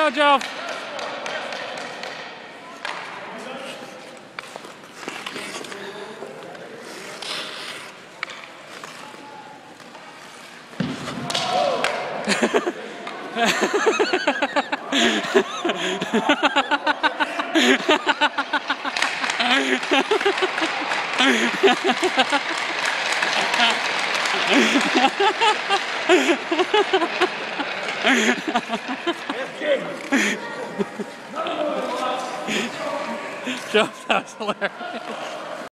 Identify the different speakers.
Speaker 1: go, Joe. Joe, that was hilarious.